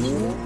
Ooh.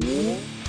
Música